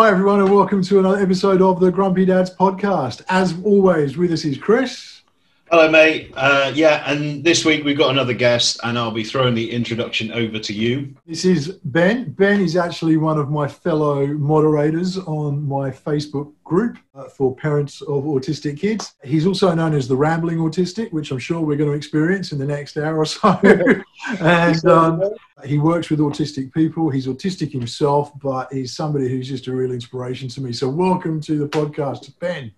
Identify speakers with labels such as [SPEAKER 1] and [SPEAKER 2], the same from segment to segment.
[SPEAKER 1] Hi, everyone, and welcome to another episode of the Grumpy Dads podcast. As always, with us is Chris.
[SPEAKER 2] Hello, mate. Uh, yeah, and this week we've got another guest, and I'll be throwing the introduction over to you.
[SPEAKER 1] This is Ben. Ben is actually one of my fellow moderators on my Facebook group uh, for parents of autistic kids. He's also known as the Rambling Autistic, which I'm sure we're going to experience in the next hour or so. and um, he works with autistic people. He's autistic himself, but he's somebody who's just a real inspiration to me. So, welcome to the podcast, Ben.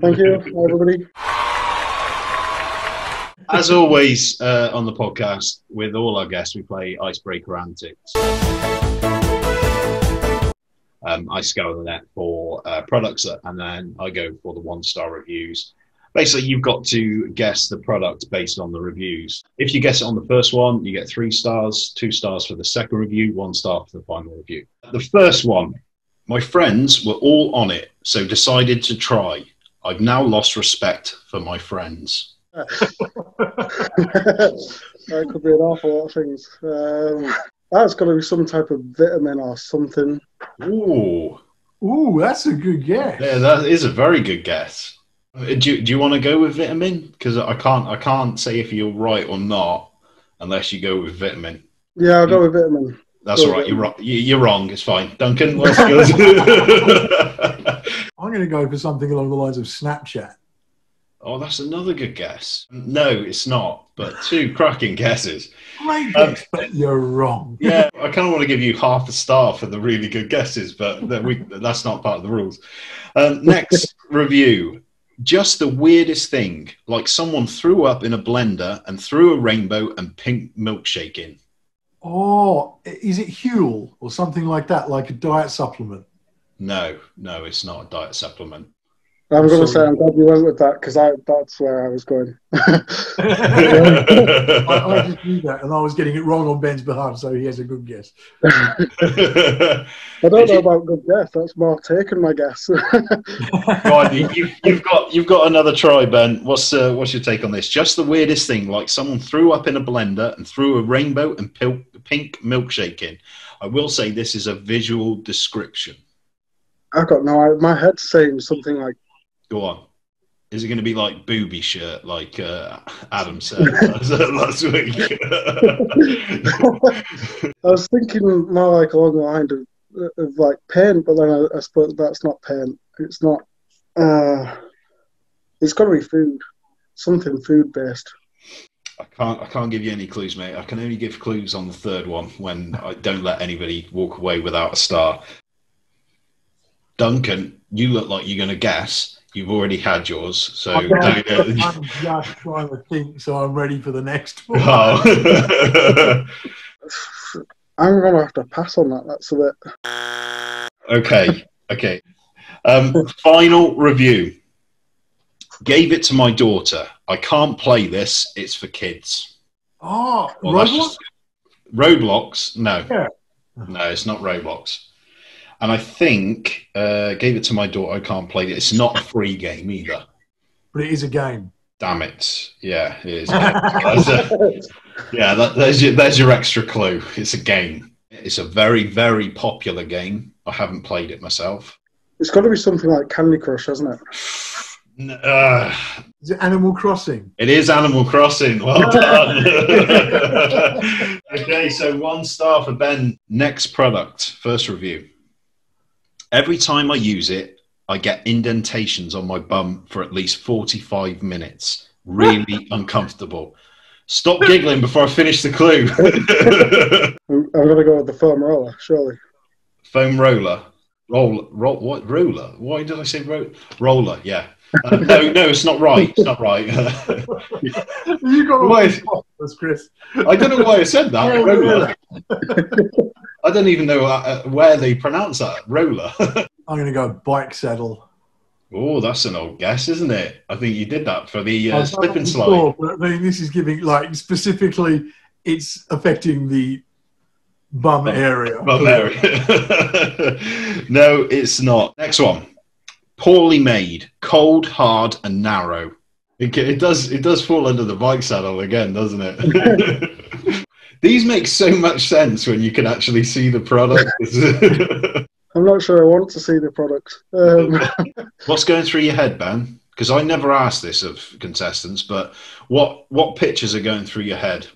[SPEAKER 3] Thank you, everybody.
[SPEAKER 2] As always uh, on the podcast, with all our guests, we play icebreaker antics. Um, I scour the net for uh, products, and then I go for the one-star reviews. Basically, you've got to guess the product based on the reviews. If you guess it on the first one, you get three stars, two stars for the second review, one star for the final review. The first one, my friends were all on it, so decided to try. I've now lost respect for my friends.
[SPEAKER 3] That could be an awful lot of things. Um, that's got to be some type of vitamin or something.
[SPEAKER 2] Ooh,
[SPEAKER 1] Ooh, that's a good guess.
[SPEAKER 2] yeah, that is a very good guess. Uh, Do you, do you want to go with vitamin? Because I can't I can't say if you're right or not unless you go with vitamin.
[SPEAKER 3] Yeah, I'll go with vitamin.
[SPEAKER 2] That's
[SPEAKER 3] Go
[SPEAKER 2] all right. You're wrong. You- You're wrong. It's fine. Duncan, what's yours?
[SPEAKER 1] I'm going to go for something along the lines of Snapchat.
[SPEAKER 2] Oh, that's another good guess. No, it's not. But two cracking guesses.
[SPEAKER 1] Great
[SPEAKER 2] Um,
[SPEAKER 1] guess, but you're wrong.
[SPEAKER 2] Yeah, I kind of want to give you half a star for the really good guesses, but that we, that's not part of the rules. Um, next review. Just the weirdest thing, like someone threw up in a blender and threw a rainbow and pink milkshake in.
[SPEAKER 1] Oh, is it Huel or something like that, like a diet supplement?
[SPEAKER 2] No, no, it's not a diet supplement.
[SPEAKER 3] I'm going to say I'm glad you went with that because that's where I was going.
[SPEAKER 1] I, I just knew that, and I was getting it wrong on Ben's behalf, so he has a good guess.
[SPEAKER 3] I don't know about good guess. That's more taken my guess.
[SPEAKER 2] right, you, you- you've got you've got another try, Ben. What's uh, what's your take on this? Just the weirdest thing, like someone threw up in a blender and threw a rainbow and pil- pink milkshake in. I will say this is a visual description.
[SPEAKER 3] I got no. I- My head's saying something like
[SPEAKER 2] Go on. Is it going to be like booby shirt, like uh, Adam said last week?
[SPEAKER 3] I was thinking more like along the line of, of like paint, but then I, I suppose that's not paint. It's not. Uh, it's got to be food, something food based.
[SPEAKER 2] I can't. I can't give you any clues, mate. I can only give clues on the third one when I don't let anybody walk away without a star. Duncan, you look like you're going to guess. You've already had yours, so
[SPEAKER 1] I'm,
[SPEAKER 2] don't-
[SPEAKER 1] I'm just trying to think, so I'm ready for the next one.
[SPEAKER 2] Oh.
[SPEAKER 3] I'm gonna have to pass on that. That's a bit.
[SPEAKER 2] okay, okay. Um, final review. Gave it to my daughter. I can't play this. It's for kids.
[SPEAKER 1] Oh,
[SPEAKER 2] Well,
[SPEAKER 1] Roblox?
[SPEAKER 2] just- Roblox? No.
[SPEAKER 1] Yeah.
[SPEAKER 2] No, it's not Roblox. And I think uh, gave it to my daughter. I can't play it. It's not a free game either.
[SPEAKER 1] But it is a game.
[SPEAKER 2] Damn it! Yeah, it is. That's a- yeah, that, there's your there's your extra clue. It's a game. It's a very very popular game. I haven't played it myself.
[SPEAKER 3] It's got to be something like Candy Crush, hasn't it?
[SPEAKER 2] N- uh,
[SPEAKER 1] Is it Animal Crossing?
[SPEAKER 2] it is Animal Crossing. Well done. okay, so one star for Ben. Next product, first review. Every time I use it, I get indentations on my bum for at least 45 minutes. Really uncomfortable. Stop giggling before I finish the clue.
[SPEAKER 3] I'm, I'm gonna go with the foam roller, surely.
[SPEAKER 2] Foam roller. Roll, roll, what? Roller? Why did I say ro- roller? Yeah. Uh, no, no, it's not right. It's not right.
[SPEAKER 1] You got
[SPEAKER 2] Why is-
[SPEAKER 1] Chris.
[SPEAKER 2] I don't know why I said that.
[SPEAKER 1] Yeah,
[SPEAKER 2] roller. I don't even know uh, where they pronounce that. Roller.
[SPEAKER 1] I'm going to go bike saddle.
[SPEAKER 2] oh, that's an old guess, isn't it? I think you did that for the uh, slip and slide.
[SPEAKER 1] before, I mean, this is giving, like, specifically, it's affecting the bum area.
[SPEAKER 2] Well, there. no, it's not. Next one. Poorly made, cold, hard, and narrow. It, it does. It does fall under the bike saddle again, doesn't it? These make so much sense when you can actually see the product.
[SPEAKER 3] I'm not sure I want to see the product. Um,
[SPEAKER 2] What's going through your head, Ben? Because I never asked this of contestants, but what what pictures are going through your head?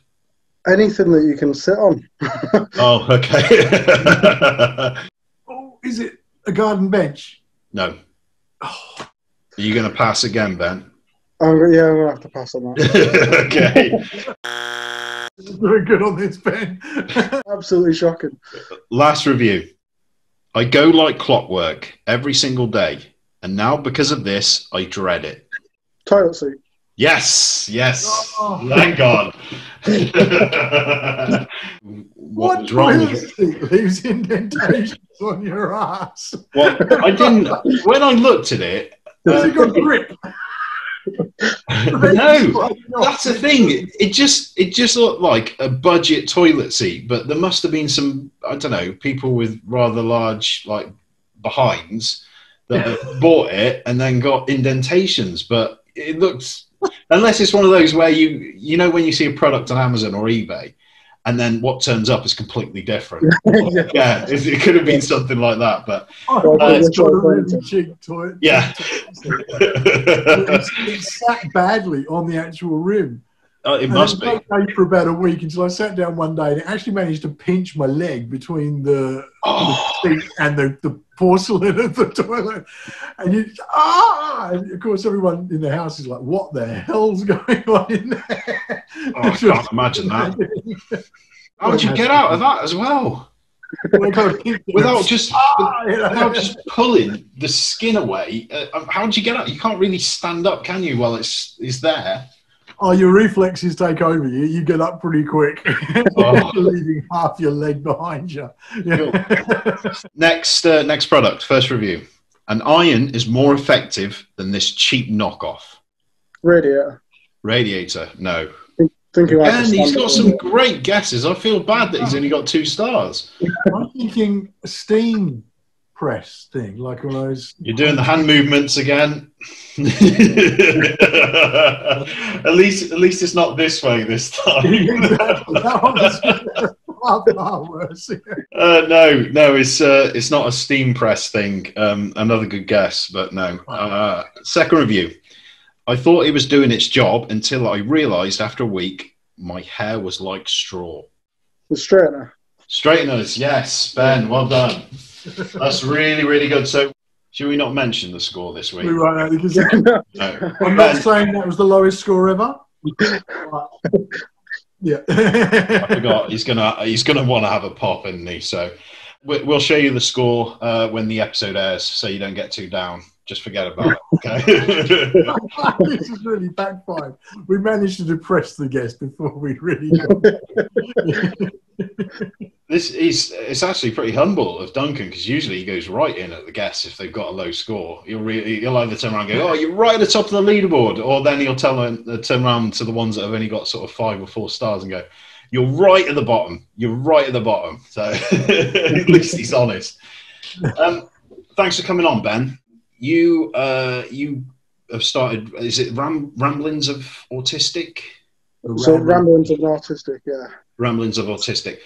[SPEAKER 3] Anything that you can sit on.
[SPEAKER 2] Oh, okay.
[SPEAKER 1] Oh, is it a garden bench?
[SPEAKER 2] no.
[SPEAKER 1] Oh,
[SPEAKER 2] Are you going to pass again, Ben?
[SPEAKER 3] I'm, yeah, I'm gonna have to pass on that.
[SPEAKER 2] okay.
[SPEAKER 1] this is very good on this, Ben.
[SPEAKER 3] Absolutely shocking.
[SPEAKER 2] Last review. I go like clockwork every single day, and now because of this, I dread it.
[SPEAKER 3] Toilet seat.
[SPEAKER 2] Yes, yes.
[SPEAKER 1] Oh.
[SPEAKER 2] Thank God. what was wrong?
[SPEAKER 1] leaves indentations on your ass?
[SPEAKER 2] Well, I didn't. When I looked at it,
[SPEAKER 1] Has
[SPEAKER 2] uh,
[SPEAKER 1] it got grip?
[SPEAKER 2] no, that's the thing. It just it just looked like a budget toilet seat, but there must have been some I don't know people with rather large like behinds that bought it and then got indentations. But it looks unless it's one of those where you you know when you see a product on Amazon or eBay. And then what turns up is completely different.
[SPEAKER 3] yeah.
[SPEAKER 2] yeah, it, it could have been something like that, but
[SPEAKER 1] Oh,
[SPEAKER 3] Uh,
[SPEAKER 1] it's got a really
[SPEAKER 3] toilet.
[SPEAKER 1] cheap toilet.
[SPEAKER 2] Yeah.
[SPEAKER 1] it's, it's sat badly on the actual rim.
[SPEAKER 2] Oh, it must be.
[SPEAKER 1] for about a week until I sat down one day and it actually managed to pinch my leg between the,
[SPEAKER 2] Oh,
[SPEAKER 1] the seat and the, the porcelain of the toilet. And you, ah! And of course, everyone in the house is like, what the hell's going on in there?
[SPEAKER 2] Oh, I can't imagine that. how would you get out of that as well? Without just
[SPEAKER 1] Ah,
[SPEAKER 2] without just pulling the skin away. Uh, how would you get out? You can't really stand up, can you? While it's it's there.
[SPEAKER 1] Oh, your reflexes take over you. You get up pretty quick,
[SPEAKER 2] Oh.
[SPEAKER 1] leaving half your leg behind you. Yeah.
[SPEAKER 2] Next uh, next product, first review. An iron is more effective than this cheap knockoff.
[SPEAKER 3] Radiator.
[SPEAKER 2] Radiator, no.
[SPEAKER 3] Thinking like a
[SPEAKER 2] And he's got some great guesses. I feel bad that he's only got two stars.
[SPEAKER 1] I'm thinking steam press thing, like one of those.
[SPEAKER 2] You're doing the hand movements again. at least, at least it's not this way this time.
[SPEAKER 1] exactly. That one far, far worse.
[SPEAKER 2] Uh, no, no, it's uh, it's not a steam press thing. Um, another good guess, but no. Uh, second review. I thought it was doing its job until I realised after a week my hair was like straw.
[SPEAKER 3] The straightener.
[SPEAKER 2] Straighteners, yes, Ben, well done. That's really, really good. So, should we not mention the score this week?
[SPEAKER 1] We won't because
[SPEAKER 3] Yeah, no.
[SPEAKER 2] No.
[SPEAKER 1] I'm not saying that was the lowest score ever. yeah.
[SPEAKER 2] I forgot. He's gonna he's gonna want to have a pop, isn't he? So we- we'll show you the score uh, when the episode airs, so you don't get too down. Just forget about it. Okay.
[SPEAKER 1] this is really backfired. We managed to depress the guest before we really got
[SPEAKER 2] this is it's actually pretty humble of Duncan because usually he goes right in at the guests if they've got a low score. He'll really he'll either turn around and go, "Oh, you're right at the top of the leaderboard," or then he'll tell them uh, turn around to the ones that have only got sort of five or four stars and go, "You're right at the bottom. You're right at the bottom." So at least he's honest. Um, thanks for coming on, Ben. You uh, you have started. Is it Ram- Ramblings of Autistic?
[SPEAKER 3] So ramblings of an autistic, yeah.
[SPEAKER 2] Ramblings of Autistic.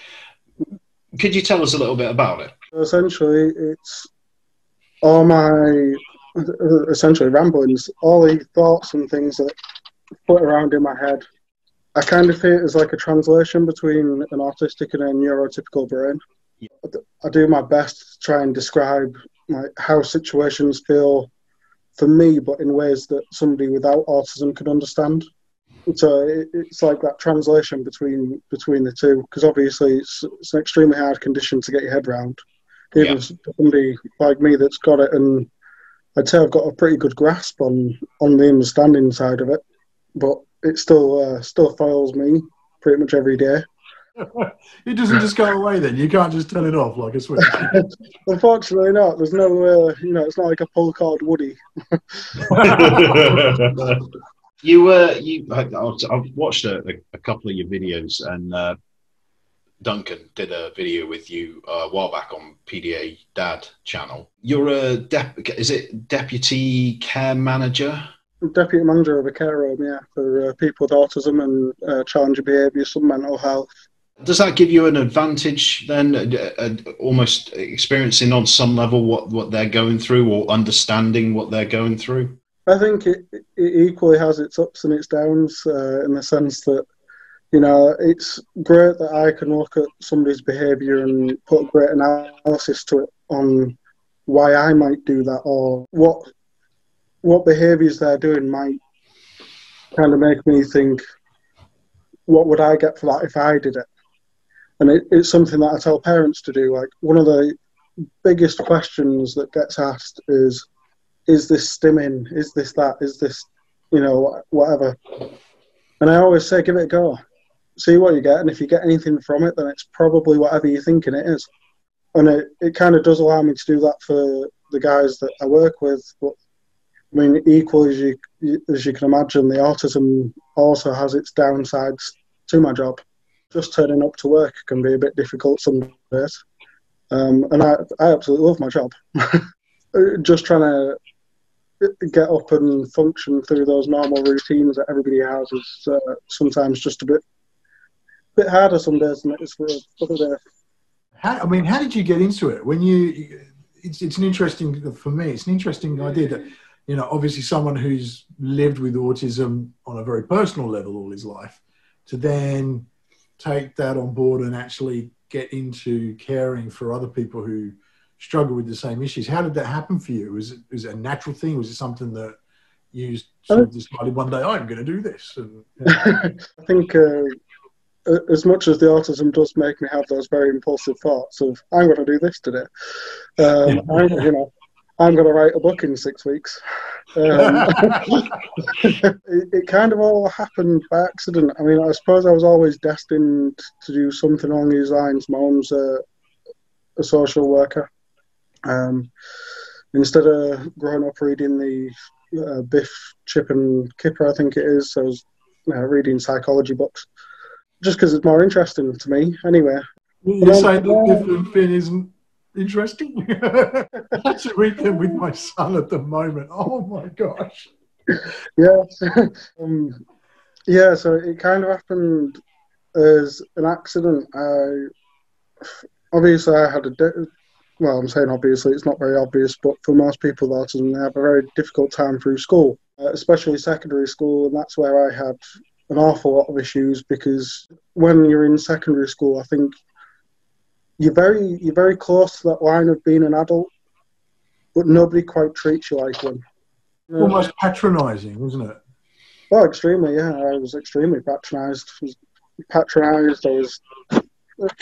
[SPEAKER 2] Could you tell us a little bit about it?
[SPEAKER 3] Essentially, it's all my essentially ramblings, all the thoughts and things that put around in my head. I kind of see it as like a translation between an autistic and a neurotypical brain. I do my best to try and describe like how situations feel for me, but in ways that somebody without autism could understand. So it, it's like that translation between between the two, because obviously it's, it's an extremely hard condition to get your head around. Even
[SPEAKER 2] Yeah.
[SPEAKER 3] somebody like me that's got it, and I'd say I've got a pretty good grasp on on the understanding side of it, but it still uh, still foils me pretty much every day.
[SPEAKER 1] it doesn't just go away then. You can't just turn it off like a switch.
[SPEAKER 3] Unfortunately, not. There's no, uh, you know, it's not like a pull card Woody.
[SPEAKER 2] you uh, you I, I've watched a, a couple of your videos and uh, Duncan did a video with you uh, a while back on PDA Dad channel. You're a dep- is it deputy care manager?
[SPEAKER 3] Deputy manager of a care home, yeah, for uh, people with autism and uh, challenging behaviour, some mental health.
[SPEAKER 2] Does that give you an advantage then, uh, almost experiencing on some level what, what they're going through or understanding what they're going through?
[SPEAKER 3] I think it, it equally has its ups and its downs uh, in the sense that, you know, it's great that I can look at somebody's behaviour and put great analysis to it on why I might do that or what what behaviours they're doing might kind of make me think, what would I get for that if I did it? And it, it's something that I tell parents to do. Like one of the biggest questions that gets asked is, is this stimming? Is this that? Is this, you know, whatever? And I always say, give it a go. See what you get, and if you get anything from it, then it's probably whatever you're thinking it is. And it, it kind of does allow me to do that for the guys that I work with. But I mean, equally as you as you can imagine, the autism also has its downsides to my job. Just turning up to work can be a bit difficult some days, um, and I I absolutely love my job. Just trying to get up and function through those normal routines that everybody has is uh, sometimes just a bit bit harder some days than it is for other days.
[SPEAKER 1] How, I mean, how did you get into it? When you, it's, it's an interesting for me. It's an interesting idea that you know, obviously someone who's lived with autism on a very personal level all his life, to then take that on board and actually get into caring for other people who struggle with the same issues. How did that happen for you? Was it, was it a natural thing? Was it something that you sort of decided one day, I'm going to do this? And,
[SPEAKER 3] you know. I think uh, as much as the autism does make me have those very impulsive thoughts of, I'm going to do this today. Um, I, you know, I'm going to write a book in six weeks. Um, it, it, kind of all happened by accident. I mean, I suppose I was always destined to do something along these lines. My mum's a, a social worker. Um, instead of growing up reading the uh, Biff, Chip, and Kipper, I think it is, I was uh, reading psychology books just because it's more interesting to me. Anyway,
[SPEAKER 1] you're saying that Biff and Finn isn't interesting. I actually read them with my son at the moment. Oh my gosh.
[SPEAKER 3] Yeah. um, yeah, so it kind of happened as an accident. I obviously I had a well, I'm saying obviously it's not very obvious, but for most people with autism, they have a very difficult time through school, uh, especially secondary school, and that's where I had an awful lot of issues because when you're in secondary school, I think you're very you're very close to that line of being an adult, but nobody quite treats you like one.
[SPEAKER 1] Almost patronising, isn't it?
[SPEAKER 3] Oh, extremely. Yeah, I was extremely patronised. Patronised. I was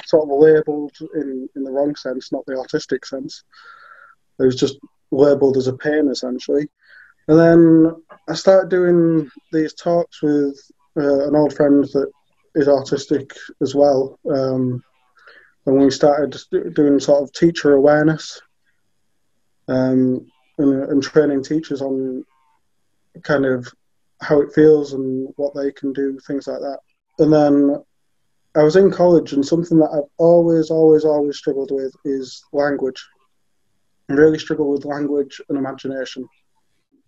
[SPEAKER 3] sort of labelled in in the wrong sense, not the autistic sense. It was just labelled as a pain essentially. And then I started doing these talks with uh, an old friend that is autistic as well. Um, and we started doing sort of teacher awareness um, and, and, training teachers on kind of how it feels and what they can do, things like that. And then I was in college, and something that I've always, always, always struggled with is language. I really struggle with language and imagination.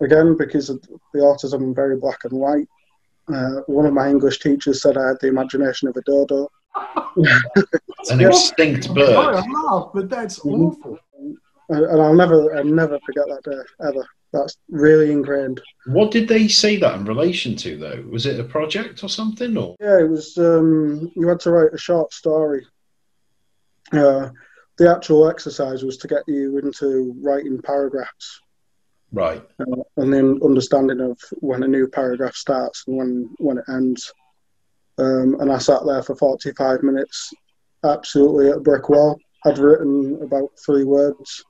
[SPEAKER 3] Again, because of the autism, I'm very black and white. Uh, one of my English teachers said I had the imagination of a dodo.
[SPEAKER 2] An extinct bird.
[SPEAKER 1] I laugh, but that's mm-hmm. awful.
[SPEAKER 3] And I'll never, I'll never forget that day ever. That's really ingrained.
[SPEAKER 2] What did they say that in relation to, though? Was it a project or something, or?
[SPEAKER 3] Yeah, it was. Um, you had to write a short story. Uh, the actual exercise was to get you into writing paragraphs.
[SPEAKER 2] Right.
[SPEAKER 3] Uh, and then understanding of when a new paragraph starts and when when it ends. Um, and I sat there for 45 minutes, absolutely at a brick wall. I'd written about three words.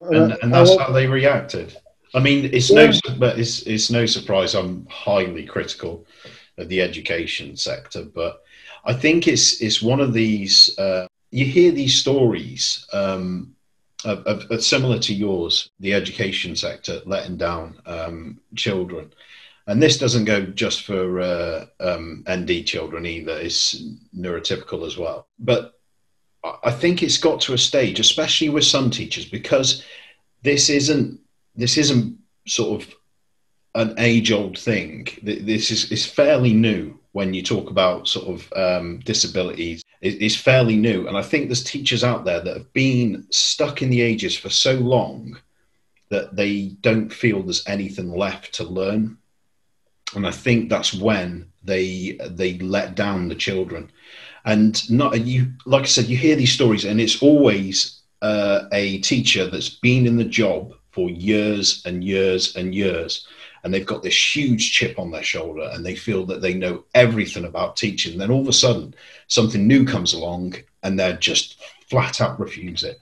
[SPEAKER 2] And, and that's how they reacted. I mean, it's yeah. no, but it's it's no surprise. I'm highly critical of the education sector, but I think it's it's one of these. Uh, you hear these stories um, of, of, of, similar to yours, the education sector letting down um, children, and this doesn't go just for uh, um, ND children either. It's neurotypical as well. But I think it's got to a stage, especially with some teachers, because this isn't this isn't sort of an age-old thing. This is is fairly new when you talk about sort of um, disabilities It's fairly new. And I think there's teachers out there that have been stuck in the ages for so long that they don't feel there's anything left to learn. And I think that's when they they let down the children. And not you like I said, you hear these stories, and it's always uh, a teacher that's been in the job for years and years and years and they've got this huge chip on their shoulder and they feel that they know everything about teaching. Then all of a sudden, something new comes along and they're just flat out refuse it.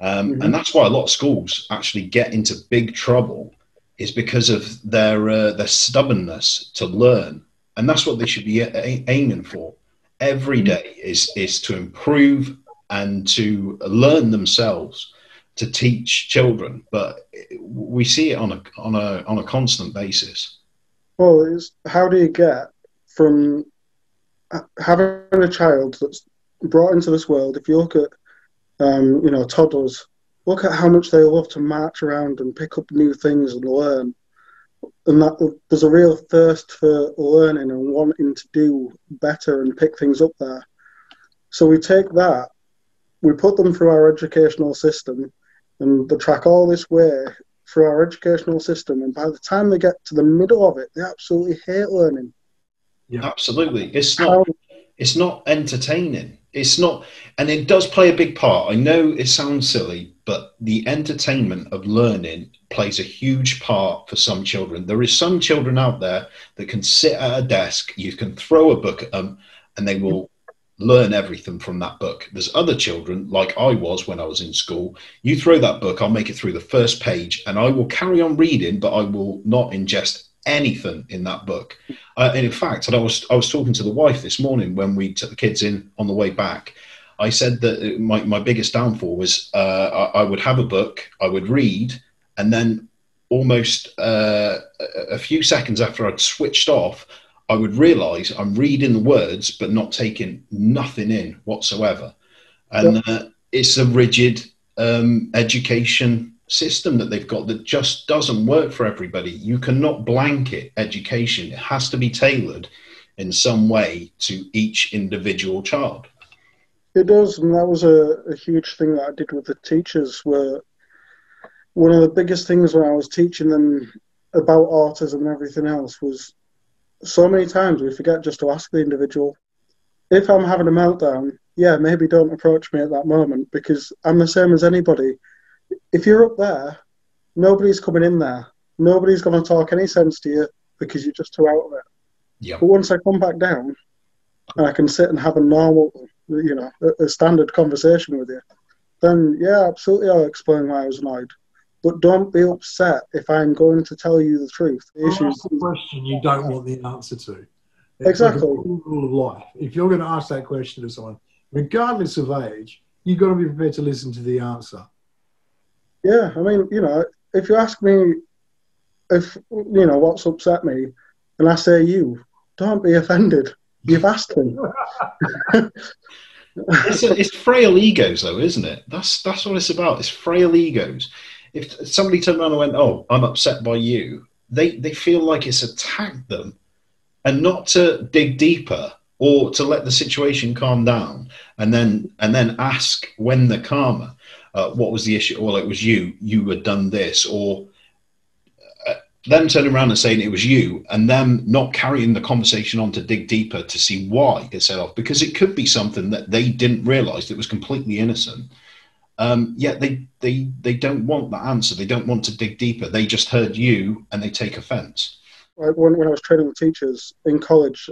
[SPEAKER 2] Um, mm-hmm. And that's why a lot of schools actually get into big trouble, is because of their uh, their stubbornness to learn, and that's what they should be a- aiming for. Every mm-hmm. is is to improve and to learn themselves to teach children, but we see it on a on a on a constant basis.
[SPEAKER 3] Well, how do you get from having a child that's brought into this world? If you look at um, you know toddlers, look at how much they love to march around and pick up new things and learn, and that there's a real thirst for learning and wanting to do better and pick things up there. So we take that, we put them through our educational system, and they track all this way through our educational system. And by the time they get to the middle of it, they absolutely hate learning.
[SPEAKER 2] Yeah, absolutely. It's not. It's not entertaining. It's not, and it does play a big part. I know it sounds silly, but the entertainment of learning plays a huge part for some children. There is some children out there that can sit at a desk, you can throw a book at them, and they will learn everything from that book. There's other children, like I was when I was in school. You throw that book, I'll make it through the first page, and I will carry on reading, but I will not ingest anything in that book. Uh, and in fact, and I was I was talking to the wife this morning when we took the kids in on the way back. I said that my, my biggest downfall was uh, I, I, would have a book, I would read, and then almost uh, a few seconds after I'd switched off, I would realize I'm reading the words but not taking nothing in whatsoever. And uh, it's a rigid um, education system that they've got that just doesn't work for everybody. You cannot blanket education, it has to be tailored in some way to each individual child.
[SPEAKER 3] It does, and that was a, a huge thing that I did with the teachers. Where one of the biggest things when I was teaching them about autism and everything else was so many times we forget just to ask the individual. If I'm having a meltdown, yeah, maybe don't approach me at that moment because I'm the same as anybody. If you're up there, nobody's coming in there. Nobody's going to talk any sense to you because you're just too out of it.
[SPEAKER 2] Yeah.
[SPEAKER 3] But once I come back down and I can sit and have a normal, you know, a, a standard conversation with you, then yeah, absolutely, I'll explain why I was annoyed. But don't be upset if I'm going to tell you the truth.
[SPEAKER 1] The issue is the question you don't want the answer to.
[SPEAKER 3] It's exactly. Like
[SPEAKER 1] rule of life. If you're going to ask that question to someone, regardless of age, you've got to be prepared to listen to the answer.
[SPEAKER 3] Yeah, I mean, you know, if you ask me if you know what's upset me, and I say you, don't be offended. You've asked him.
[SPEAKER 2] it's, a, it's frail egos, though, isn't it? That's that's what it's about. It's frail egos if somebody turned around and went, "Oh, I'm upset by you," they they feel like it's attacked them, and not to dig deeper or to let the situation calm down, and then and then ask when the calmer, uh, what was the issue? Well, it was you. You had done this, or them turning around and saying it was you, and them not carrying the conversation on to dig deeper to see why it set off, because it could be something that they didn't realise that was completely innocent um, yet they, they, they don't want that answer. They don't want to dig deeper. They just heard you and they take offence.
[SPEAKER 3] When, when I was training with teachers in college,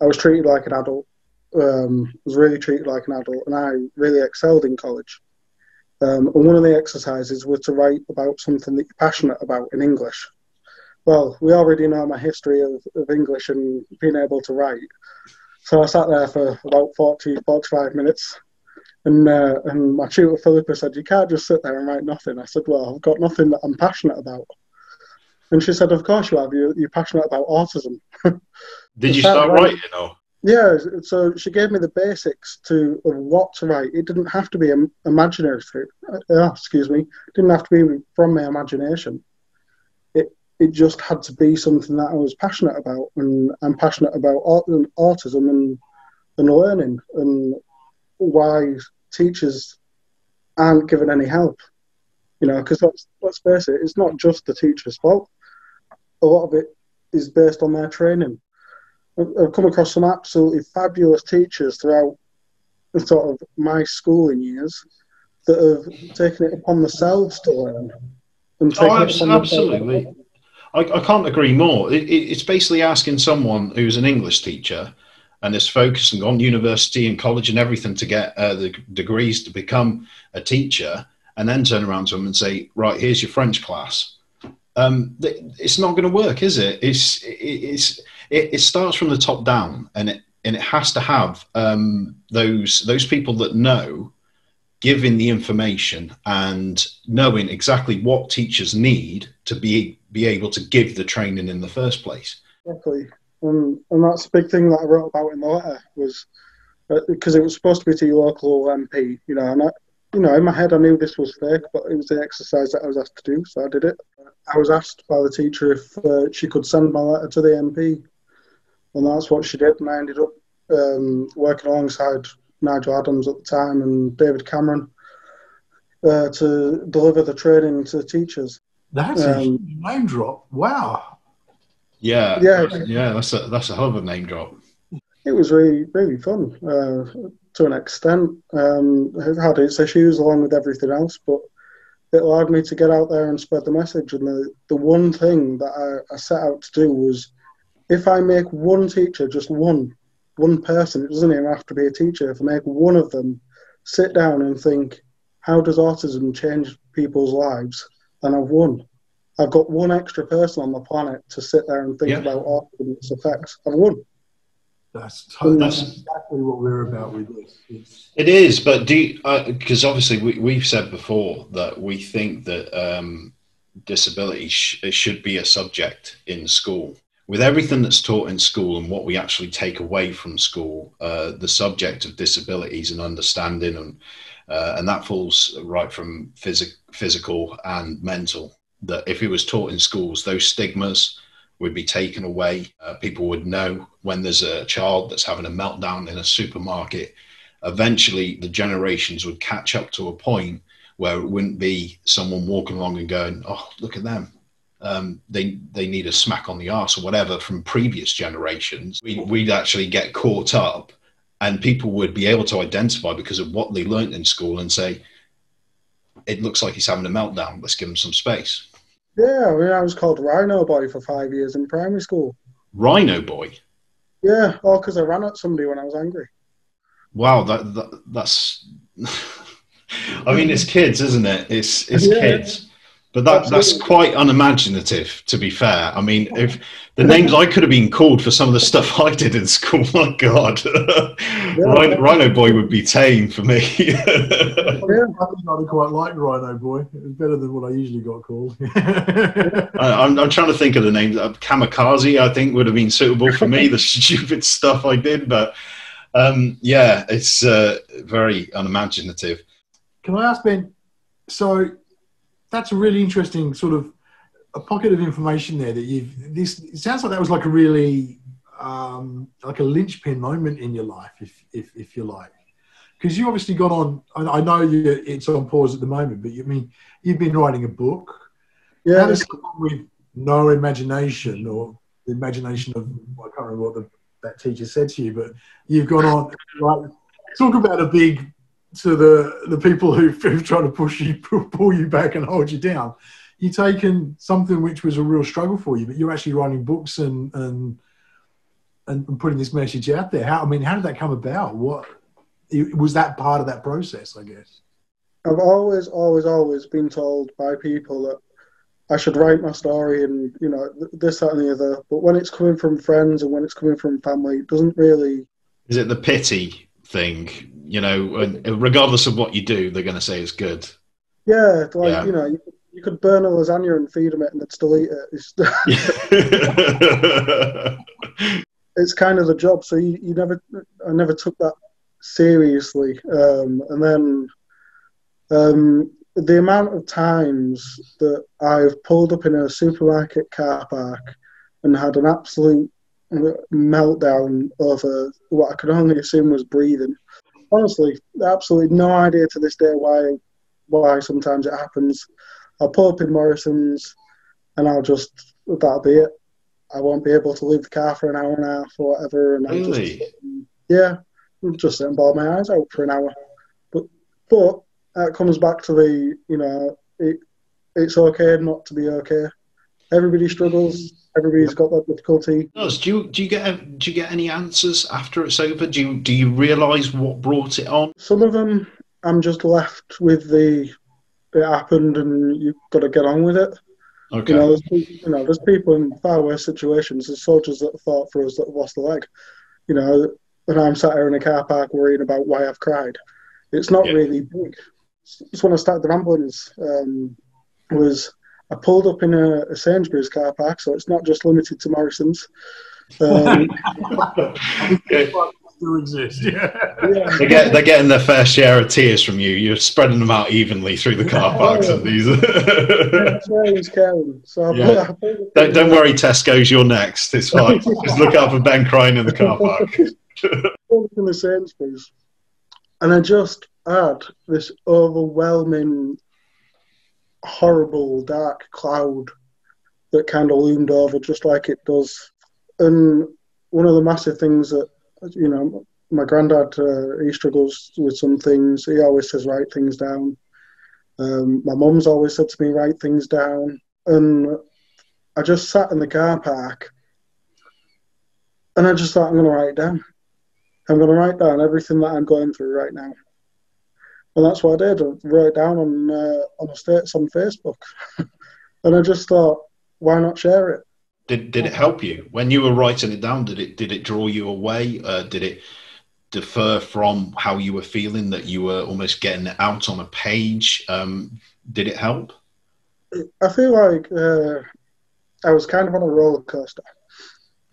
[SPEAKER 3] I was treated like an adult. Um, was really treated like an adult, and I really excelled in college. Um, and one of the exercises was to write about something that you're passionate about in English. Well, we already know my history of, of English and being able to write. So I sat there for about 40, 45 minutes and uh, and my tutor Philippa said, "You can't just sit there and write nothing." I said, "Well, I've got nothing that I'm passionate about." And she said, "Of course you have. You, you're passionate about autism."
[SPEAKER 2] Did you start writing? Or?
[SPEAKER 3] Yeah. So she gave me the basics to of what to write. It didn't have to be imaginative. Uh, excuse me. It didn't have to be from my imagination. It just had to be something that I was passionate about, and I'm passionate about autism and and learning and why teachers aren't given any help. You know, because let's, let's face it, it's not just the teacher's fault. A lot of it is based on their training. I've come across some absolutely fabulous teachers throughout sort of my schooling years that have taken it upon themselves to learn.
[SPEAKER 2] And oh, absolutely. I, I, can't agree more. It, it, it's basically asking someone who's an English teacher and is focusing on university and college and everything to get uh, the degrees to become a teacher, and then turn around to them and say, "Right, here's your French class." Um, it's not going to work, is it? It's it's it, it, starts from the top down, and it and it has to have um, those those people that know giving the information and knowing exactly what teachers need to be be able to give the training in the first place.
[SPEAKER 3] Exactly, and and that's a big thing that I wrote about in the letter was because uh, it was supposed to be to your local MP, you know, and I, you know, in my head I knew this was fake, but it was the exercise that I was asked to do, so I did it. I was asked by the teacher if uh, she could send my letter to the MP, and that's what she did, and I ended up um, working alongside Nigel Adams at the time and David Cameron uh, to deliver the training to the teachers.
[SPEAKER 1] That's um, a name drop. Wow.
[SPEAKER 2] Yeah, yeah, yeah. That's a that's a hell of a name drop.
[SPEAKER 3] It was really really fun uh, to an extent. Um, it had its issues along with everything else, but it allowed me to get out there and spread the message. And the the one thing that I, I set out to do was, if I make one teacher, just one, one person, it doesn't even have to be a teacher. If I make one of them sit down and think, how does autism change people's lives? And I've won. I've got one extra person on the planet to sit there and think yeah. about autism and its effects. I've won.
[SPEAKER 1] That's, totally, that's exactly what we're about with this. It's,
[SPEAKER 2] it is, but do because uh, obviously we, we've said before that we think that um, disability sh- should be a subject in school. With everything that's taught in school and what we actually take away from school, uh, the subject of disabilities and understanding and uh, and that falls right from phys- physical and mental. That if it was taught in schools, those stigmas would be taken away. Uh, people would know when there's a child that's having a meltdown in a supermarket. Eventually, the generations would catch up to a point where it wouldn't be someone walking along and going, "Oh, look at them." Um, they they need a smack on the arse or whatever from previous generations. We, we'd actually get caught up and people would be able to identify because of what they learned in school and say, it looks like he's having a meltdown. Let's give him some space.
[SPEAKER 3] Yeah, I, mean, I was called Rhino Boy for five years in primary school.
[SPEAKER 2] Rhino Boy.
[SPEAKER 3] Yeah, oh, all because I ran at somebody when I was angry.
[SPEAKER 2] Wow, that, that that's. I mean, it's kids, isn't it? It's it's yeah. kids. But that, that's quite unimaginative, to be fair. I mean, if the names I could have been called for some of the stuff I did in school, my God, yeah. Rhino, Rhino, Boy would be tame for me.
[SPEAKER 1] yeah, I quite like Rhino Boy. It was better than what I usually got called.
[SPEAKER 2] I, am I'm trying to think of the names. Uh, Kamikaze, I think, would have been suitable for me, the stupid stuff I did. But um, yeah, it's uh, very unimaginative.
[SPEAKER 1] Can I ask, Ben? So that's a really interesting sort of a pocket of information there that you've this it sounds like that was like a really um, like a linchpin moment in your life if if, if you like. Because you obviously got on I, know you, it's on pause at the moment but you I mean you've been writing a book. Yeah. Does with no imagination or the imagination of I can't remember what the, that teacher said to you but you've gone on like talk about a big to the the people who, who try to push you, pull you back and hold you down. You've taken something which was a real struggle for you, but you're actually writing books and and and putting this message out there. How I mean, how did that come about? What was that part of that process? I guess.
[SPEAKER 3] I've always, always, always been told by people that I should write my story and you know this, that, and the other. But when it's coming from friends and when it's coming from family, it doesn't really.
[SPEAKER 2] Is it the pity thing? You know, regardless of what you do, they're going to say it's good.
[SPEAKER 3] Yeah, like yeah. you know, you, you, could burn a lasagna and feed them it, and they'd still eat it. It's, it's kind of the job. So you, you never, I never took that seriously, um, and then. Um, the amount of times that I've pulled up in a supermarket car park and had an absolute meltdown over what I could only assume was breathing. Honestly, absolutely no idea to this day why why sometimes it happens. I'll pull up in Morrison's and I'll just that'll be it. I won't be able to leave the car for an hour and a half or whatever. And
[SPEAKER 2] really?
[SPEAKER 3] just, yeah, I'll just sit and bawl my eyes out for an hour. But but that comes back to the you know it, it's okay not to be okay. Everybody struggles. Everybody's got that difficulty.
[SPEAKER 2] Do you do you get do you get any answers after it's over? Do you do you realise what brought it on?
[SPEAKER 3] Some of them, I'm just left with the it happened and you've got to get on with it.
[SPEAKER 2] Okay.
[SPEAKER 3] You know, there's, you know, there's people in far worse situations. There's soldiers that fought for us that have lost a leg. You know, and I'm sat here in a car park worrying about why I've cried. It's not
[SPEAKER 2] Yeah.
[SPEAKER 3] really big. It's when I started the ramblings. Um, was I pulled up in a, a Sainsbury's car park, so it's not just limited to Morrison's. Um,
[SPEAKER 2] Okay.
[SPEAKER 1] Still exist. Yeah.
[SPEAKER 3] yeah,
[SPEAKER 2] They get they're getting their fair share of tears from you. You're spreading them out evenly through the car parks and these.
[SPEAKER 3] sharing is caring. So
[SPEAKER 2] Yeah.
[SPEAKER 3] I
[SPEAKER 2] don't don't worry, Tesco's. You're next. It's fine. Just look out for Ben crying in the car park.
[SPEAKER 3] in the Sainsbury's, and I just had this overwhelming, horrible, dark cloud that kind of loomed over, just like it does. And one of the massive things that you know, my granddad, uh, he struggles with some things. He always says write things down. Um, my mum's always said to me write things down, and I just sat in the car park, and I just thought I'm going to write it down. I'm going to write down everything that I'm going through right now. And that's what I did. I wrote it down on uh, on a status on Facebook, and I just thought, why not share it?
[SPEAKER 2] Did did it help you when you were writing it down? Did it did it draw you away? Uh, did it defer from how you were feeling that you were almost getting it out on a page? Um, did it help?
[SPEAKER 3] I feel like uh, I was kind of on a roller coaster,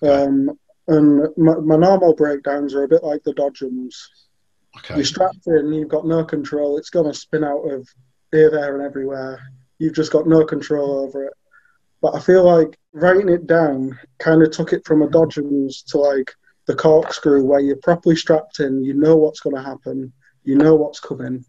[SPEAKER 3] um, and my, my normal breakdowns are a bit like the dodgems.
[SPEAKER 2] Okay.
[SPEAKER 3] You're strapped in, you've got no control. It's going to spin out of here, there, and everywhere. You've just got no control over it. But I feel like writing it down kind of took it from a dodgems to like the corkscrew, where you're properly strapped in. You know what's going to happen. You know what's coming,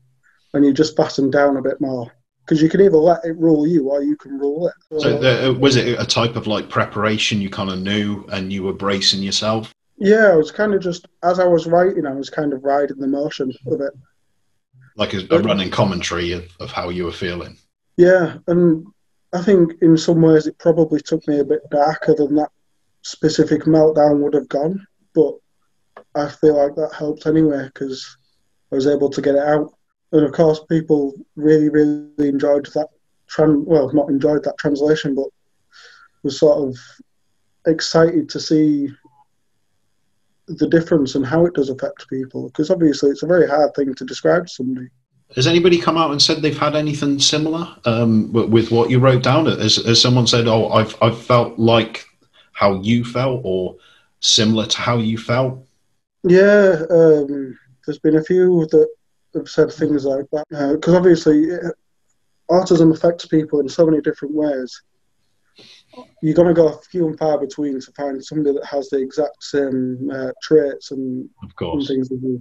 [SPEAKER 3] and you just fasten down a bit more because you can either let it rule you or you can rule it.
[SPEAKER 2] So the, was it a type of like preparation you kind of knew and you were bracing yourself?
[SPEAKER 3] Yeah, I was kind of just as I was writing, I was kind of riding the motion of it.
[SPEAKER 2] Like a, a running commentary of, of how you were feeling?
[SPEAKER 3] Yeah, and I think in some ways it probably took me a bit darker than that specific meltdown would have gone, but I feel like that helped anyway because I was able to get it out. And of course, people really, really enjoyed that. Tran- well, not enjoyed that translation, but was sort of excited to see the difference and how it does affect people. Because obviously, it's a very hard thing to describe to somebody.
[SPEAKER 2] Has anybody come out and said they've had anything similar um, with, what you wrote down? Has, has someone said, "Oh, I've I've felt like how you felt," or similar to how you felt?
[SPEAKER 3] Yeah, um, there's been a few that have said things like that because obviously it, autism affects people in so many different ways. You're going to go few and far between to find somebody that has the exact same uh, traits and,
[SPEAKER 2] Of
[SPEAKER 3] and
[SPEAKER 2] course.
[SPEAKER 3] things as you.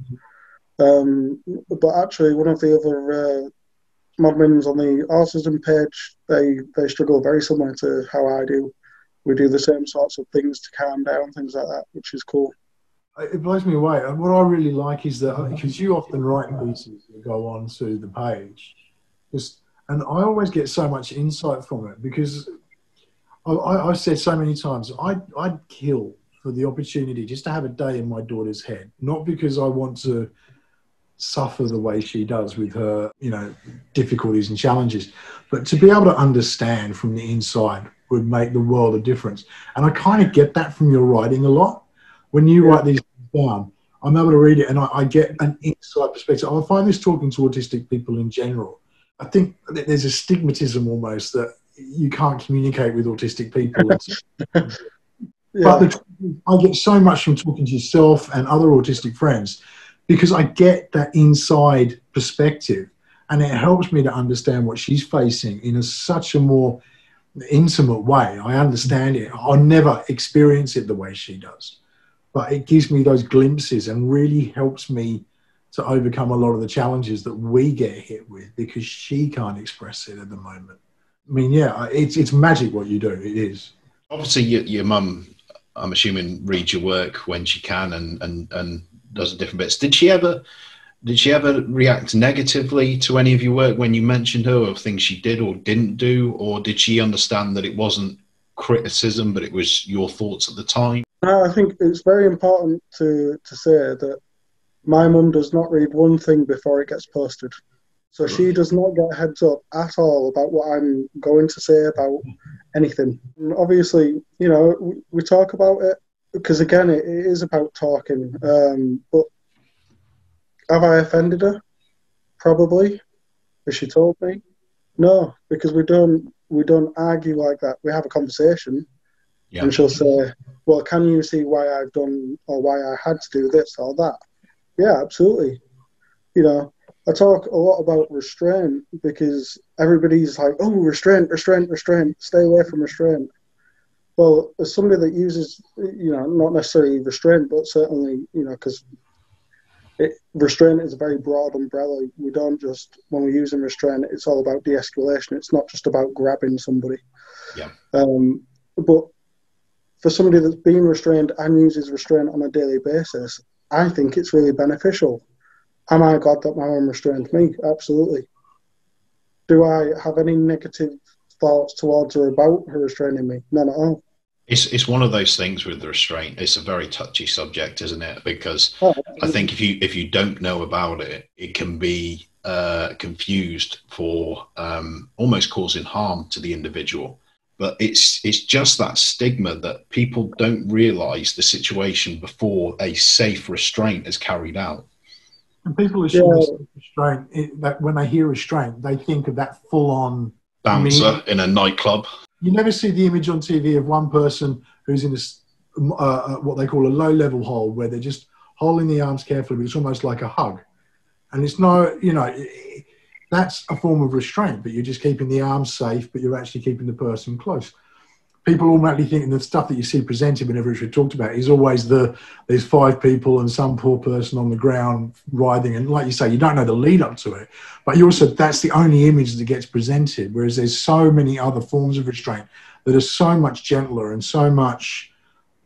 [SPEAKER 3] Um, but actually, one of the other uh, modmins on the autism page, they they struggle very similar to how I do. We do the same sorts of things to calm down, things like that, which is cool.
[SPEAKER 1] It blows me away. And what I really like is that because you often write pieces that go on to the page, just and I always get so much insight from it because I, I, I've said so many times I'd, I'd kill for the opportunity just to have a day in my daughter's head, not because I want to suffer the way she does with her, you know, difficulties and challenges, but to be able to understand from the inside would make the world a difference. And I kind of get that from your writing a lot. When you
[SPEAKER 3] Yeah.
[SPEAKER 1] write these down, I'm able to read it and I, I get an inside perspective. I find this talking to autistic people in general. I think that there's a stigmatism almost that you can't communicate with autistic people.
[SPEAKER 3] Yeah.
[SPEAKER 1] But the, I get so much from talking to yourself and other autistic friends because I get that inside perspective and it helps me to understand what she's facing in a, such a more intimate way. I understand it. I'll never experience it the way she does, but it gives me those glimpses and really helps me to overcome a lot of the challenges that we get hit with because she can't express it at the moment. I mean, yeah, it's it's magic what you do. It is.
[SPEAKER 2] Obviously, your, your mum, I'm assuming, reads your work when she can and and and does different bits. Did she ever? Did she ever react negatively to any of your work when you mentioned her, or things she did or didn't do, or did she understand that it wasn't criticism, but it was your thoughts at the time?
[SPEAKER 3] No, I think it's very important to to say that my mum does not read one thing before it gets posted. So she does not get heads up at all about what I'm going to say about anything. And obviously, you know, we, we, talk about it because again, it, it is about talking. Um, but have I offended her? Probably. Has she told me? No, because we don't we don't argue like that. We have a conversation, yeah. and she'll say, "Well, can you see why I've done or why I had to do this or that?" Yeah, absolutely. You know, I talk a lot about restraint because everybody's like, oh, restraint, restraint, restraint, stay away from restraint. Well, as somebody that uses, you know, not necessarily restraint, but certainly, you know, because restraint is a very broad umbrella. We don't just, when we're using restraint, it's all about de escalation. It's not just about grabbing somebody.
[SPEAKER 2] Yeah.
[SPEAKER 3] Um, but for somebody that's been restrained and uses restraint on a daily basis, I think it's really beneficial Am I glad that my mum restrained me? Absolutely. Do I have any negative thoughts towards her about her restraining me? None at all.
[SPEAKER 2] It's it's one of those things with restraint. It's a very touchy subject, isn't it? Because oh, I think if you if you don't know about it, it can be uh, confused for um, almost causing harm to the individual. But it's it's just that stigma that people don't realise the situation before a safe restraint is carried out.
[SPEAKER 1] And people assume yeah. restraint it, that when they hear restraint, they think of that full-on
[SPEAKER 2] bouncer in a nightclub.
[SPEAKER 1] You never see the image on TV of one person who's in a, uh, uh, what they call a low-level hold, where they're just holding the arms carefully, but it's almost like a hug. And it's no, you know, that's a form of restraint, but you're just keeping the arms safe, but you're actually keeping the person close people automatically think the stuff that you see presented whenever it's talked about is always the there's five people and some poor person on the ground writhing. And like you say you don't know the lead up to it but you also that's the only image that gets presented. Whereas there's so many other forms of restraint that are so much gentler and so much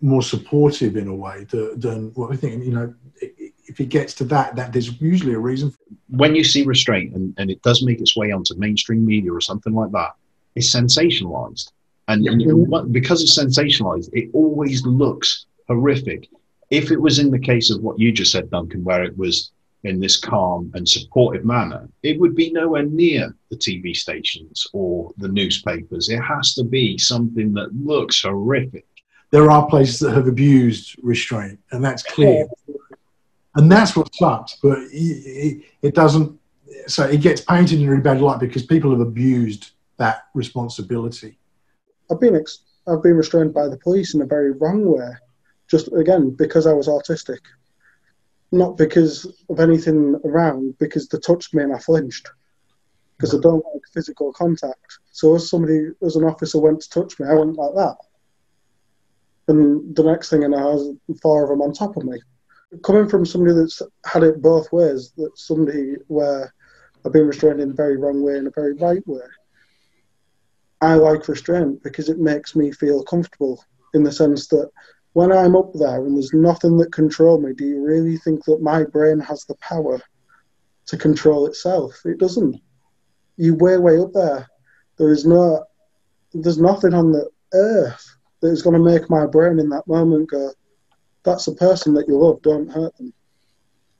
[SPEAKER 1] more supportive in a way to, than what we think. You know if it gets to that that there's usually a reason
[SPEAKER 2] when you see restraint and, and it does make its way onto mainstream media or something like that it's sensationalized and, and because it's sensationalized, it always looks horrific. If it was in the case of what you just said, Duncan, where it was in this calm and supportive manner, it would be nowhere near the TV stations or the newspapers. It has to be something that looks horrific.
[SPEAKER 1] There are places that have abused restraint, and that's clear. And that's what sucks, but it, it doesn't. So it gets painted in a really bad light because people have abused that responsibility.
[SPEAKER 3] I've been ex- I've been restrained by the police in a very wrong way, just again because I was autistic, not because of anything around, because they touched me and I flinched, because I don't like physical contact. So as somebody, as an officer went to touch me, I went like that, and the next thing and I know, four of them on top of me. Coming from somebody that's had it both ways, that somebody where I've been restrained in a very wrong way and a very right way I like restraint because it makes me feel comfortable in the sense that when I'm up there and there's nothing that control me, do you really think that my brain has the power to control itself? It doesn't. You way, way up there. There is no, there's nothing on the earth that is going to make my brain in that moment go, that's a person that you love, don't hurt them.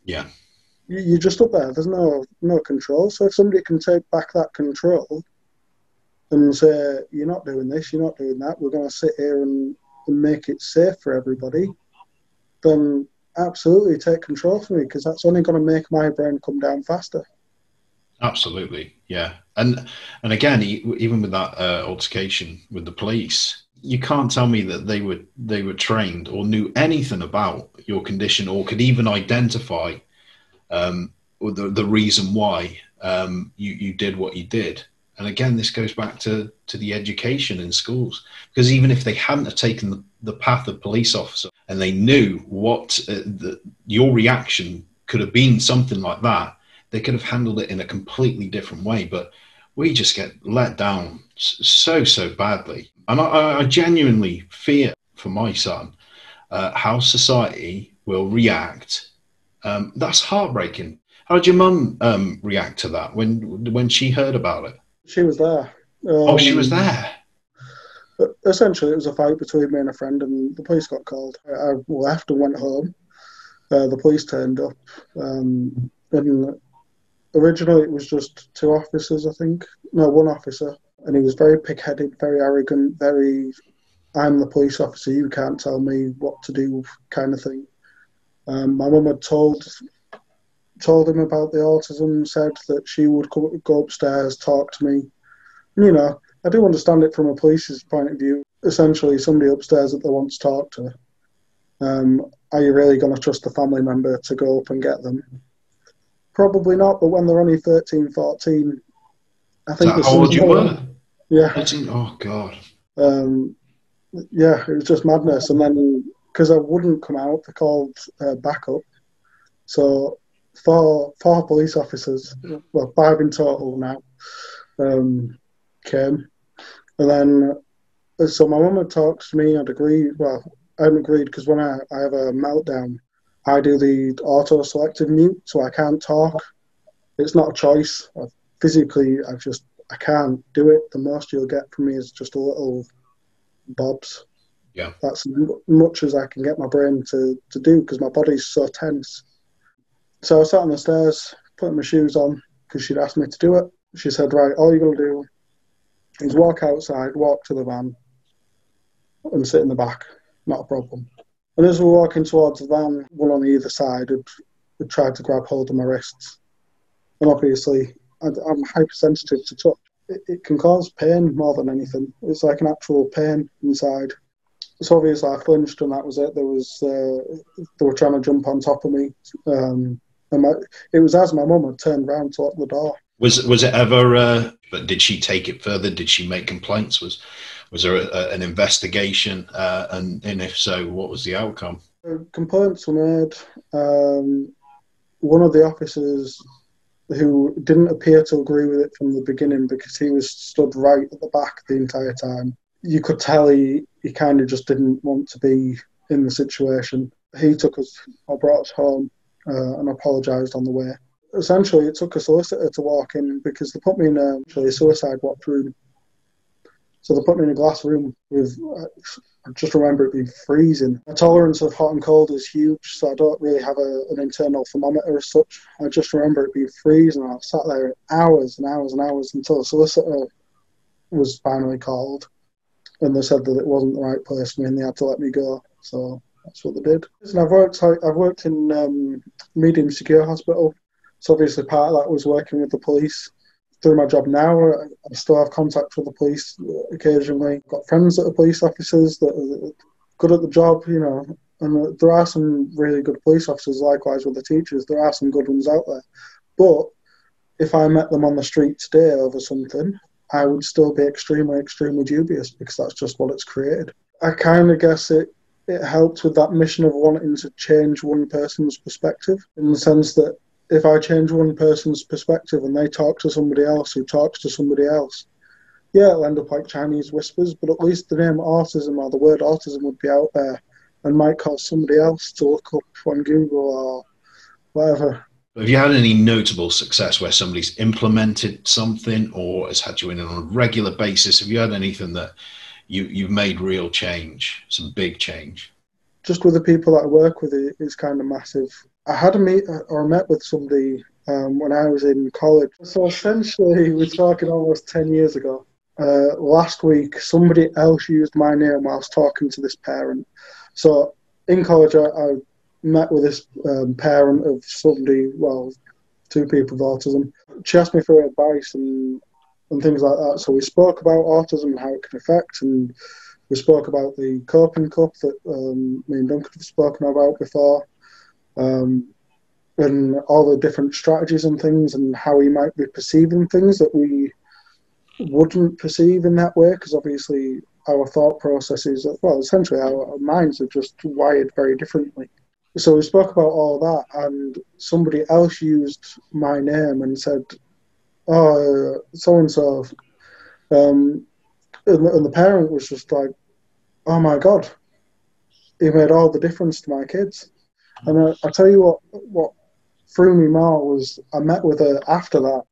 [SPEAKER 2] Yeah.
[SPEAKER 3] You're just up there. There's no no control. So if somebody can take back that control, and say, you're not doing this, you're not doing that, we're going to sit here and, and make it safe for everybody, then absolutely take control for me because that's only going to make my brain come down faster.
[SPEAKER 2] Absolutely, yeah, and and again, even with that uh, altercation with the police, you can't tell me that they were they were trained or knew anything about your condition or could even identify um, the the reason why um, you you did what you did. And again, this goes back to, to the education in schools. Because even if they hadn't have taken the, the path of police officer and they knew what uh, the, your reaction could have been something like that, they could have handled it in a completely different way. But we just get let down so so badly, and I, I genuinely fear for my son uh, how society will react. Um, that's heartbreaking. How did your mum um, react to that when when she heard about it?
[SPEAKER 3] She was there.
[SPEAKER 2] Um, oh, she was um, there.
[SPEAKER 3] Essentially, it was a fight between me and a friend, and the police got called. I left and went home. Uh, the police turned up, um, and originally it was just two officers, I think. No, one officer, and he was very pig-headed, very arrogant, very "I'm the police officer, you can't tell me what to do" kind of thing. Um, my mum had told told him about the autism, said that she would go, go upstairs, talk to me. And, you know, I do understand it from a police's point of view. Essentially, somebody upstairs that they want to talk to. Um, are you really going to trust a family member to go up and get them? Probably not, but when they're only 13, 14,
[SPEAKER 2] I think. How old you were?
[SPEAKER 3] Yeah.
[SPEAKER 2] 13? Oh, God.
[SPEAKER 3] Um, yeah, it was just madness. And then, because I wouldn't come out, they called uh, backup. So four four police officers, well five in total now, um, came, and then so my mum had talked to me. I'd agreed. Well, I hadn't agreed because when I, I have a meltdown, I do the auto selective mute, so I can't talk. It's not a choice. I, physically, I just I can't do it. The most you'll get from me is just a little bobs.
[SPEAKER 2] Yeah,
[SPEAKER 3] that's much as I can get my brain to, to do because my body's so tense. So I sat on the stairs, putting my shoes on because she'd asked me to do it. She said, "Right, all you're gonna do is walk outside, walk to the van, and sit in the back. Not a problem." And as we were walking towards the van, one on either side had, had tried to grab hold of my wrists. And obviously, I'm hypersensitive to touch. It, it, can cause pain more than anything. It's like an actual pain inside. So obviously, I flinched, and that was it. There was uh, they were trying to jump on top of me. Um, and my, it was as my mum had turned round to lock the door.
[SPEAKER 2] Was was it ever? Uh, but did she take it further? Did she make complaints? Was was there a, a, an investigation? Uh, and and if so, what was the outcome?
[SPEAKER 3] Complaints were made. Um, one of the officers who didn't appear to agree with it from the beginning because he was stood right at the back the entire time. You could tell he, he kind of just didn't want to be in the situation. He took us or brought us home uh, and apologised on the way. Essentially, it took a solicitor to walk in because they put me in a, a suicide watch room. So they put me in a glass room with, uh, I just remember it being freezing. My tolerance of hot and cold is huge, so I don't really have a, an internal thermometer as such. I just remember it being freezing. I sat there hours and hours and hours until the solicitor was finally called. And they said that it wasn't the right place for me and they had to let me go. So that's what they did. And I've worked I've worked in um, medium secure hospital. So obviously part of that was working with the police. Through my job now, I still have contact with the police occasionally. Got friends that are police officers that are good at the job, you know. And there are some really good police officers. Likewise with the teachers, there are some good ones out there. But if I met them on the street today over something, I would still be extremely, extremely dubious because that's just what it's created. I kind of guess it it helped with that mission of wanting to change one person's perspective in the sense that if I change one person's perspective and they talk to somebody else who talks to somebody else, yeah, it'll end up like Chinese whispers, but at least the name autism or the word autism would be out there and might cause somebody else to look up on Google or whatever.
[SPEAKER 2] Have you had any notable success where somebody's implemented something or has had you in on a regular basis? Have you had anything that you you've made real change, some big change.
[SPEAKER 3] Just with the people that I work with, it's kind of massive. I had a meet or met with somebody um, when I was in college. So essentially, we're talking almost ten years ago. Uh, last week, somebody else used my name whilst talking to this parent. So in college, I, I met with this um, parent of somebody, well, two people with autism. She asked me for advice, and and things like that. So we spoke about autism and how it can affect, and we spoke about the coping cup that um, me and Duncan have spoken about before, um, and all the different strategies and things, and how he might be perceiving things that we wouldn't perceive in that way, because obviously our thought processes, well, essentially our minds are just wired very differently. so we spoke about all that, and somebody else used my name and said, "Oh, uh, so um, and so," and the parent was just like, "Oh my god, he made all the difference to my kids." And I, I tell you what, what threw me more was I met with her after that,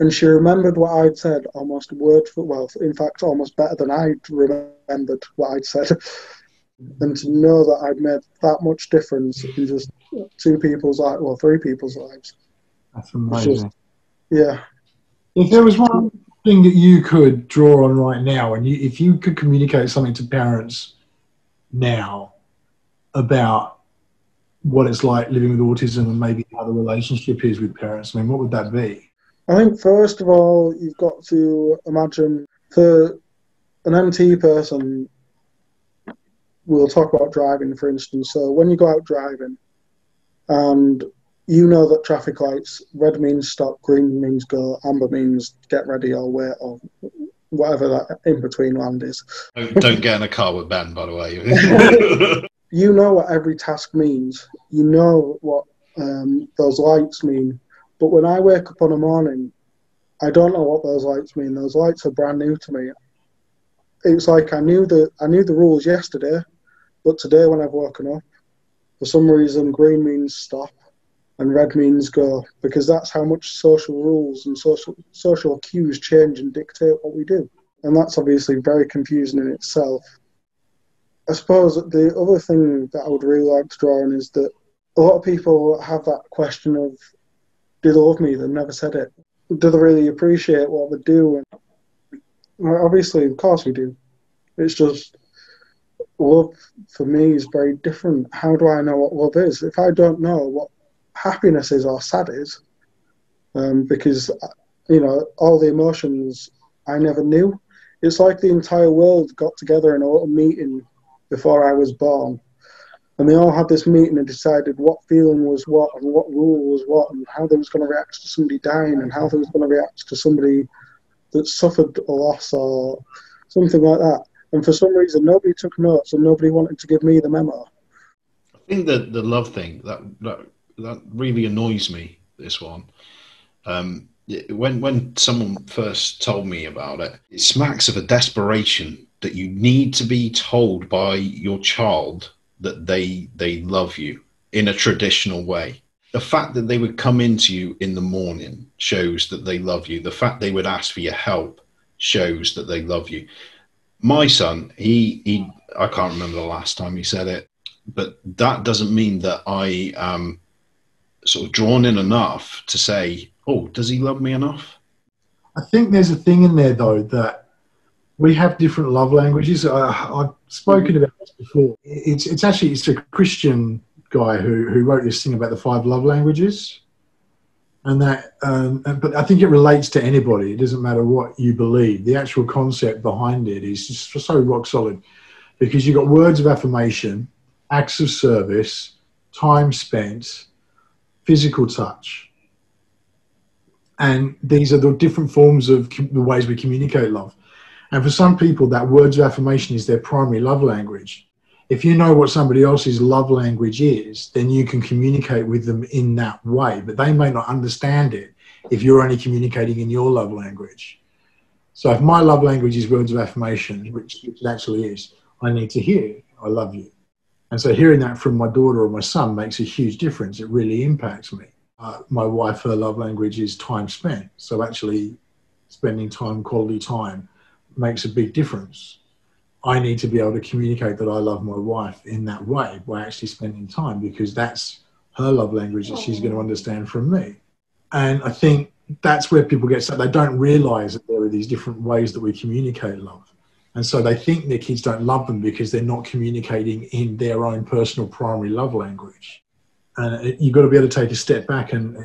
[SPEAKER 3] and she remembered what I'd said almost word for well, in fact, almost better than I'd remembered what I'd said. and to know that I'd made that much difference in just two people's lives, well, three people's lives.
[SPEAKER 1] That's amazing. Just,
[SPEAKER 3] yeah.
[SPEAKER 1] If there was one thing that you could draw on right now, and you, if you could communicate something to parents now about what it's like living with autism and maybe how the relationship is with parents, I mean, what would that be?
[SPEAKER 3] I think first of all, you've got to imagine for an NT person, we'll talk about driving, for instance. So when you go out driving, and you know that traffic lights, red means stop, green means go, amber means get ready or wait or whatever that in between land is.
[SPEAKER 2] Don't, get in a car with Ben, by the way.
[SPEAKER 3] you know what every task means. You know what um, those lights mean. But when I wake up on a morning, I don't know what those lights mean. Those lights are brand new to me. It's like I knew the I knew the rules yesterday, but today, when I've woken up, for some reason, green means stop and red means go, because that's how much social rules and social social cues change and dictate what we do. And that's obviously very confusing in itself. I suppose the other thing that I would really like to draw on is that a lot of people have that question of, do they love me? They've never said it. Do they really appreciate what they do? And obviously, of course we do. It's just love for me is very different. How do I know what love is? If I don't know what happiness is or sad is, um, because you know all the emotions I never knew. It's like the entire world got together in a little meeting before I was born, and they all had this meeting and decided what feeling was what and what rule was what and how they was going to react to somebody dying and how they was going to react to somebody that suffered a loss or something like that. And for some reason, nobody took notes and nobody wanted to give me the memo.
[SPEAKER 2] I think the the love thing that that that really annoys me. This one, um, when when someone first told me about it, it smacks of a desperation that you need to be told by your child that they they love you in a traditional way. The fact that they would come into you in the morning shows that they love you. The fact they would ask for your help shows that they love you my son, he he, I can't remember the last time he said it, but that doesn't mean that I am sort of drawn in enough to say, oh, does he love me enough?
[SPEAKER 1] I think there's a thing in there though that we have different love languages. I, have spoken about this before. It's it's actually it's a Christian guy who who wrote this thing about the five love languages and that um, but i think it relates to anybody it doesn't matter what you believe the actual concept behind it is just so rock solid because you've got words of affirmation acts of service time spent physical touch and these are the different forms of the ways we communicate love and for some people that words of affirmation is their primary love language if you know what somebody else's love language is, then you can communicate with them in that way. But they may not understand it if you're only communicating in your love language. So if my love language is words of affirmation, which, which it actually is, I need to hear, I love you. And so hearing that from my daughter or my son makes a huge difference. It really impacts me. Uh, my wife, her love language is time spent. So actually spending time, quality time, makes a big difference. I need to be able to communicate that I love my wife in that way by actually spending time because that's her love language that she's going to understand from me. And I think that's where people get stuck. They don't realize that there are these different ways that we communicate love. And so they think their kids don't love them because they're not communicating in their own personal primary love language. And you've got to be able to take a step back. And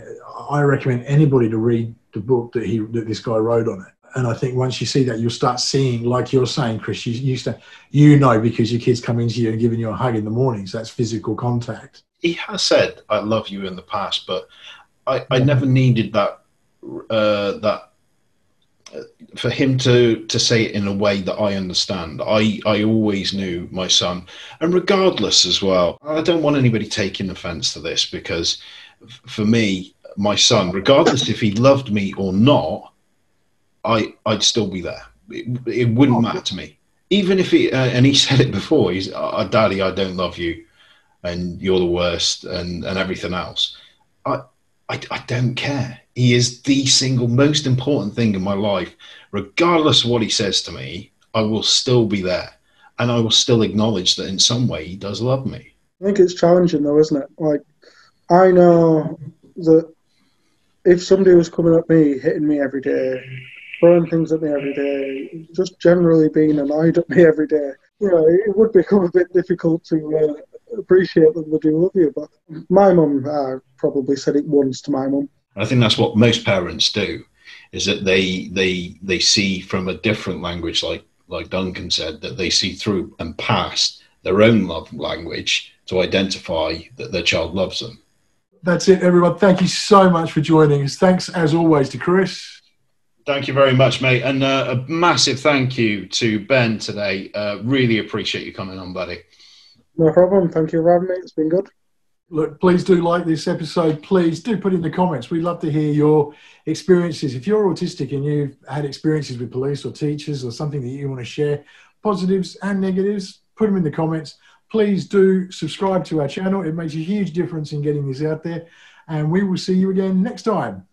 [SPEAKER 1] I recommend anybody to read the book that he that this guy wrote on it and I think once you see that, you'll start seeing, like you're saying, Chris, you used to, you know, because your kids come into you and giving you a hug in the mornings. That's physical contact.
[SPEAKER 2] He has said, "I love you" in the past, but I, I never needed that. Uh, that for him to to say it in a way that I understand. I I always knew my son, and regardless as well. I don't want anybody taking offence to this because, for me, my son, regardless if he loved me or not, I I'd still be there. It, it wouldn't oh, matter to me, even if he uh, and he said it before. He's, uh, "Daddy, I don't love you, and you're the worst, and and everything else." I I, I don't care. He is the single most important thing in my life. Regardless of what he says to me, I will still be there. And I will still acknowledge that in some way he does love me.
[SPEAKER 3] I think it's challenging though, isn't it? Like, I know that if somebody was coming at me, hitting me every day, throwing things at me every day, just generally being annoyed at me every day, you know, it would become a bit difficult to uh, appreciate that they do love you. But my mum uh, probably said it once to my mum.
[SPEAKER 2] I think that's what most parents do, is that they they they see from a different language, like like Duncan said, that they see through and past their own love language to identify that their child loves them.
[SPEAKER 1] That's it, everyone. Thank you so much for joining us. Thanks, as always, to Chris.
[SPEAKER 2] Thank you very much, mate. And uh, a massive thank you to Ben today. Uh, really appreciate you coming on, buddy.
[SPEAKER 3] No problem. Thank you for having me. It's been good.
[SPEAKER 1] Look, please do like this episode. Please do put in the comments. We'd love to hear your experiences. If you're autistic and you've had experiences with police or teachers or something that you want to share, positives and negatives, put them in the comments please do subscribe to our channel. It makes a huge difference in getting this out there. And we will see you again next time.